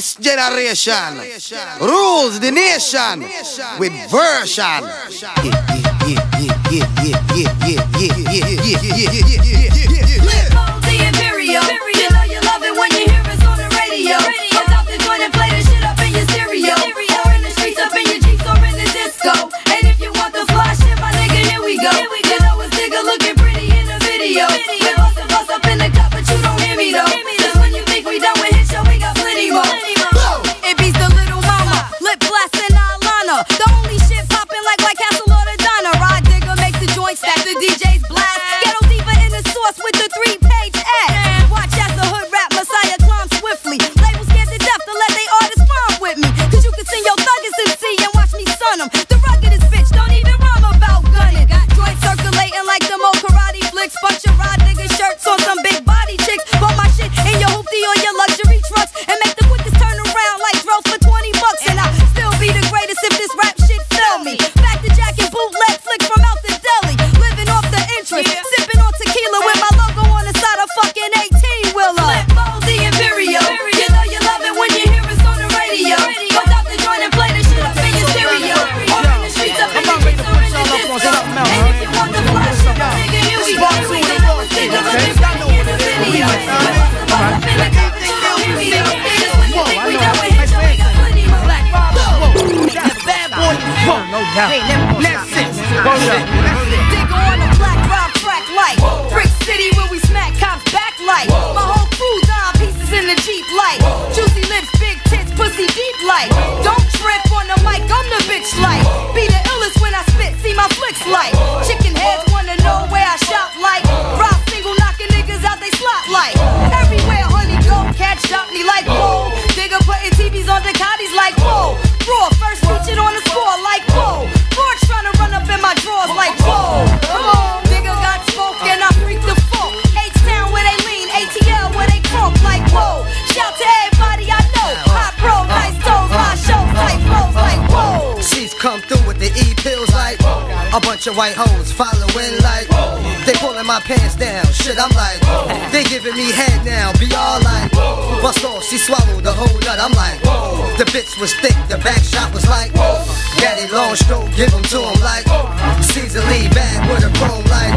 This generation rules the nation with version. Yeah, yeah, yeah, yeah, yeah, yeah, yeah, yeah, yeah, yeah, yeah, yeah, yeah, yeah, yeah, Back to Jack and bootleg flick from out the deli. Living off the interest. Sipping on tequila with my logo on the side of fucking 18 wheeler. the Imperial. You know you love it when you hear us on the radio. Bust out the joint and play the shit up in your stereo. Or in the streets up in your Jeeps or in the disco. And if you want the flash, nigga, here we go. Here we go. Nigga, looking pretty in the video. Bust up in the cup, no doubt. Hey, let's sit. Digga on the black rock track light. Brick City where we smack cops back light. My whole crew dime pieces in the Jeep light. Juicy lips, big tits, pussy deep light. Don't trip on the mic, I'm the bitch light. Bunch of white hoes following like they pulling my pants down. Shit, I'm like they giving me head now. Be all like bust off. She swallowed the whole nut. I'm like Whoa. the bitch was thick. The back shot was like daddy long stroke. give 'em to him like Caesar Lee bad with a chrome like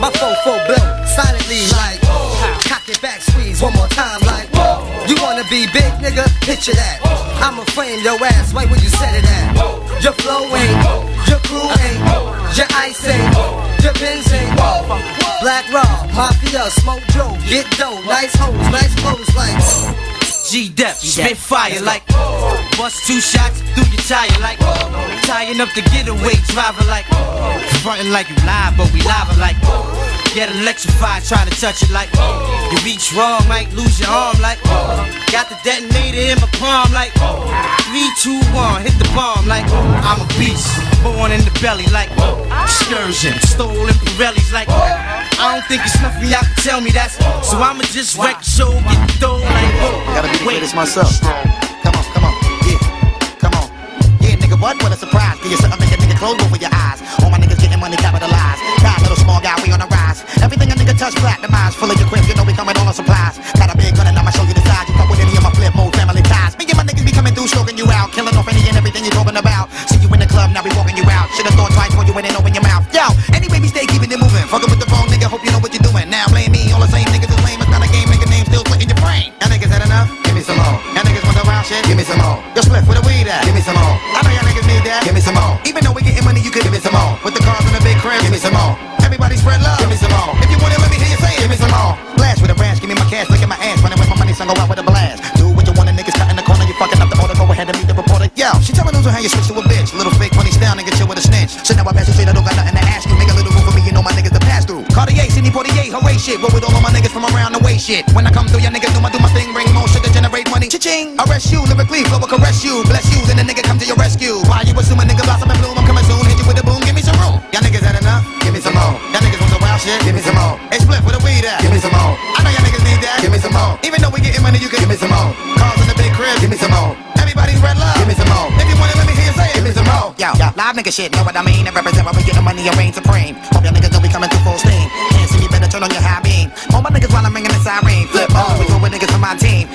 my phone fofo blow silently like cock it back squeeze one more time like you wanna be big nigga? Picture that. I'ma frame your ass right where you said it at. Your flow ain't your crew ain't your ice ain't your Benz ain't. Black Raw Mafia Smoke Joe get dough nice hoes nice clothes like G Dep, spit fire like bust two shots through your tire like tying up the getaway driver like frontin' like you live, but we live like get electrified trying to touch it like you reach wrong, might lose your arm like got the detonator in my palm like three, two, one, hit the bomb like I'm a beast, born in the belly like excursion, stolen Pirellis like I don't think it's nothing y'all can tell me that's so I'ma just wreck the show, get the dough like Gotta be the greatest myself. Come on, come on, yeah, come on. Yeah, nigga, what? What a surprise. Give you something, make a nigga close over your eyes. All my niggas getting money capitalized. God, little small guy, we on the rise. Everything a nigga touch, platinumized. Full of your crib, you know we coming all on supplies. Need that. Give me some more. Even though we getting money, you could give me some more. With the cars and the big crib, give me some more. Everybody spread love. Give me some more. If you want it, let me hear you say it. Give me some more. Blast with a branch, give me my cash, look at my ass. Running with my money, son, go out with a blast. Do what you want, a niggas cut in the corner, you fucking up the order. Go ahead and meet the reporter. Yo, she tell me those how you switch Roll with all of my niggas from around the way shit. When I come through, y'all niggas know I do my thing, bring more shit to generate money. Cha-ching, arrest you, lyrically, flow will caress you, bless you, then the nigga come to your rescue. Why you assuming nigga blossom and bloom? I'm coming soon, hit you with a boom, give me some room. Y'all niggas had enough? Give me some more. Y'all niggas want some wild shit? Give me some more. Hey, split with a weed at? Give me some more. I know y'all niggas need that. Give me some more. Even though we getting money, you can give me some more. Cars in the big crib, give me some more. Everybody's red love, give me some more. If you want it, let me hear you say it, give me some more. Yo, yo, live nigga shit, know what I mean? And represent when we getting money and reign supreme. Hope y'all niggas don't we coming through full steam. Can't see me, better turn on your beam. All my niggas while I'm ringing the siren. Flip on, we go with niggas from my team.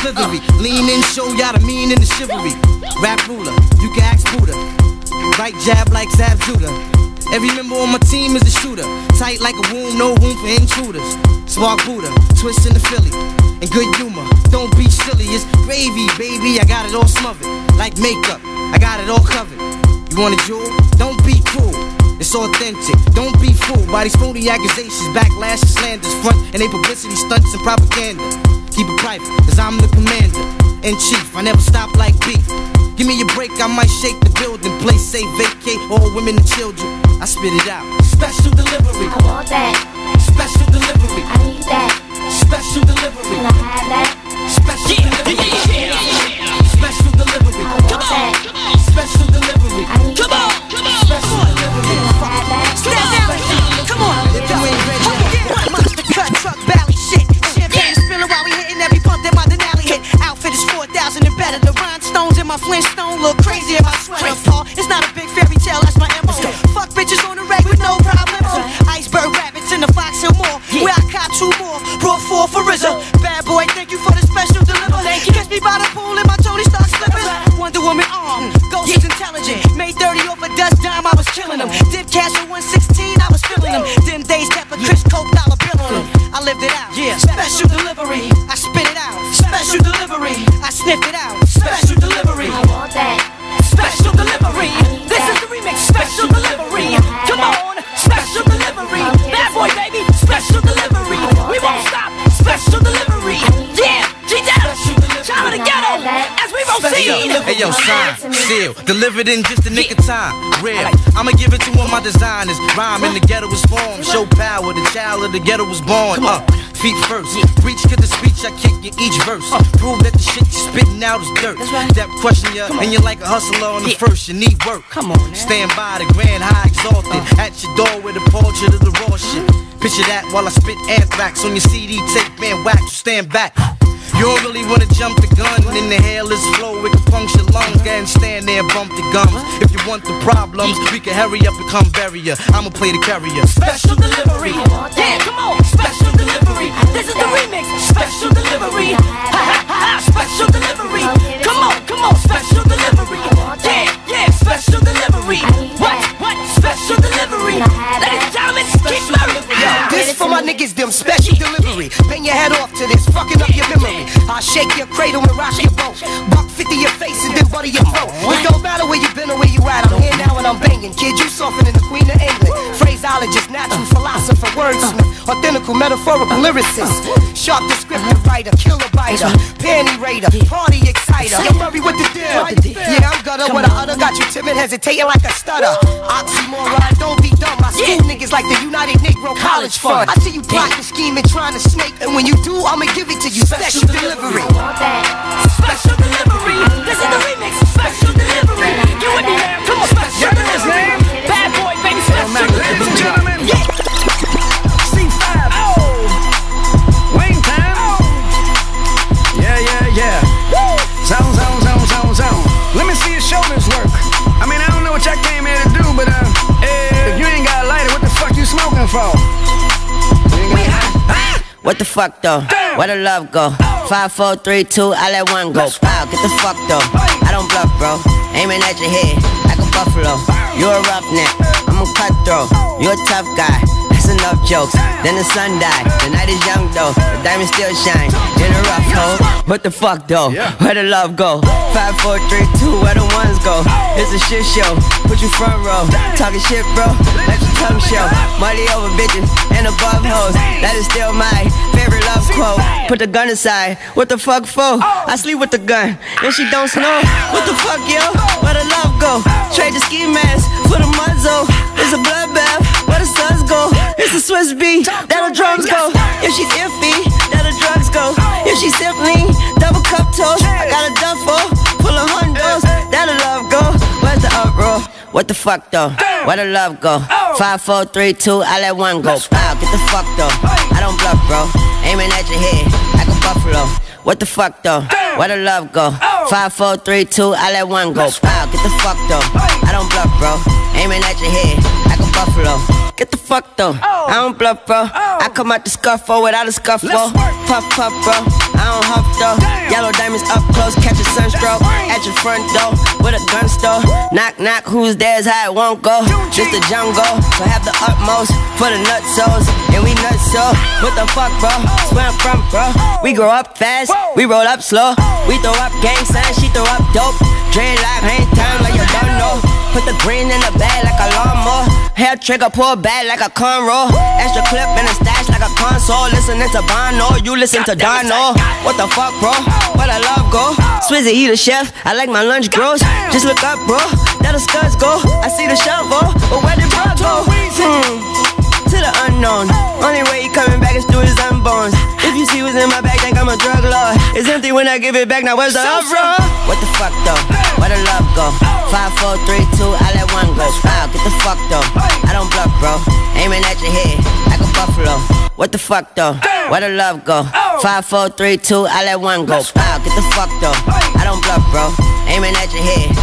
Slithery. Lean in, show y'all the mean and the chivalry. Rap ruler, you can ask Buddha. Right jab like Zab Judah. Every member on my team is a shooter. Tight like a womb, no room for intruders. Spark Buddha, twist in the Philly. And good humor, don't be silly, it's gravy, baby. I got it all smothered. Like makeup, I got it all covered. You want a jewel? Don't be cruel. It's authentic. Don't be fooled by these phony accusations, backlash, and slanders, front and they publicity stunts and propaganda. Keep it private, cause I'm the commander in chief. I never stop like beef. Give me a break, I might shake the building. Place safe, vacate all women and children. I spit it out. Special delivery. I want that. Special delivery. I need that. Special delivery. Delivery. I spit it out. Special delivery. I sniffed it out. Special delivery. I want that. Special delivery. This is the remix. Special delivery. Come on. Special delivery. Bad boy, baby. Special delivery. We won't stop. Special delivery. Yeah. G-Dep. Child of the ghetto. As we Hey yo, proceed. hey yo, sign, seal, delivered in just a nick of time. Real, I'ma give it to all my designers. Rhyme in the ghetto was formed. Show power, the child of the ghetto was born. Uh, feet first. Yeah. Reach to the speech I kick in each verse. Prove that the shit you spitting out is dirt. That question you, and you're like a hustler on the first. You need work. Come on, stand by the grand high exalted. Uh. At your door with a portrait of the raw shit. Picture that while I spit anthrax on your CD tape, man. Wax, you stand back. You don't really wanna jump the gun in the hairless flow, it can puncture lungs and stand there and bump the gums. If you want the problems, we can hurry up and come bury ya. I'ma play the carrier. Special delivery. Yeah, come on. Special delivery. This is the remix. Special delivery. Ha ha ha ha. Special delivery. Come on, come on. Special delivery. Yeah, yeah. Special delivery. What? What? Special delivery. Ladies and gentlemen, Keith Murray. This for my niggas, them special delivery. Bang your head off to this, fucking up your I'll shake your cradle and rock your boat. Buck 50 your face and then butter your throat. It don't matter where you been or where you at. I'm here now and I'm banging. Kid, you softer than the Queen of England. Phraseologist, natural philosopher, wordsmith, authentical, metaphorical lyricist. Sharp descriptive writer, killer biter, panty raider, party exciter. Yo, Murray, what the deal? Yeah, I'm gutter. What I utter got you timid, hesitating like a stutter. Oxymoron, don't be dumb. My school niggas like the United Negro College Fund. I see you plotting, scheming, trying to snake, and when you do, I'ma give it to you. Special delivery. Special delivery. This is the remix. Special delivery. What the fuck though? Where the love go? Five, four, three, two, I let one go. Wow, get the fuck though. I don't bluff, bro. Aiming at your head like a buffalo. You're a roughneck, I'm a cutthroat. You're a tough guy. That's enough jokes. Then the sun died. The night is young though. The diamond still shine in a rough hole. What the fuck though? Where the love go? Five, four, three, two, where the ones go? A shit show. Put you front row. Talking shit, bro. Let your tongue show. Money over bitches and above hoes. That is still my favorite love quote. Put the gun aside. What the fuck for? I sleep with the gun and she don't snow. What the fuck, yo? Where the love go? Trade the ski mask for the muzzle. It's a bloodbath. Where the suns go? It's a Swizz beat. That the drums go. If she's iffy, that the drugs go. If she's simply double cup toast. I got a duffel full of hundos. That'll love go. Where's the uproar? What the fuck though? Where the love go? Five, four, three, two, I let one go. Wow, get the fuck though. I don't bluff, bro. Aiming at your head like a buffalo. What the fuck though? Where the love go? Five, four, three, two, I let one go. Wow, get the fuck though. I don't bluff, bro. Aiming at your head like a buffalo. Get the fuck though. I don't bluff, bro. I come out the scuffle without a scuffle. Puff, puff, bro. I don't huff though. Yellow diamonds up close, catch a sunstroke. At your front door with a gun store. Knock, knock, who's there's how it won't go. Just the jungle, so have the utmost for the nutsos. And we nuts so. What the fuck, bro? Where I'm from, bro. We grow up fast, we roll up slow. We throw up gang signs, she throw up dope. Dreadlock, hang time like you don't know. Put the green in the bag like a lawnmower. Hair trigger, pull back like a cornrow. Extra clip in a stash like a console. Listening to Bono, you listen to Dono. What the fuck, bro? Where the love go? Swizzy, he the chef. I like my lunch gross. Just look up, bro. That the scuds go. I see the shovel, but where did bro go? Hmm. To the unknown. Only way he coming back is through his unborns. If you see what's in my bag, think I'm a drug lord. It's empty when I give it back. Now where's the uproar? What the fuck though? Where the love go? Five, four, three, two, I let one go. Wow, get the fuck though. I don't bluff, bro. Aiming at your head like a buffalo. What the fuck though? Where the love go? Five, four, three, two, I let one go. Wow, get the fuck though. I don't bluff, bro. Aiming at your head